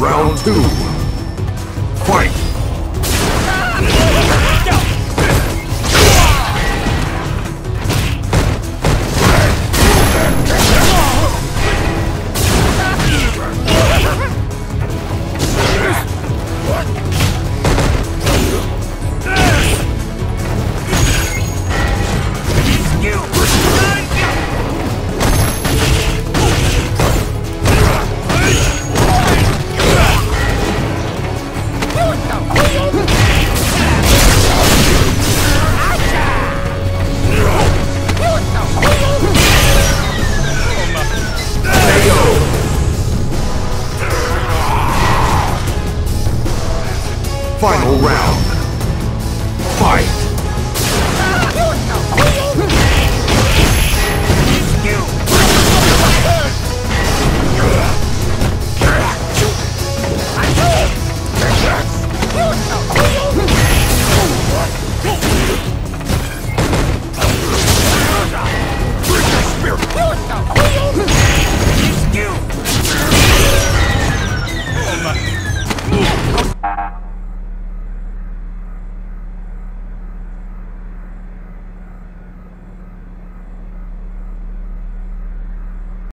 Round two. Fight! Final round.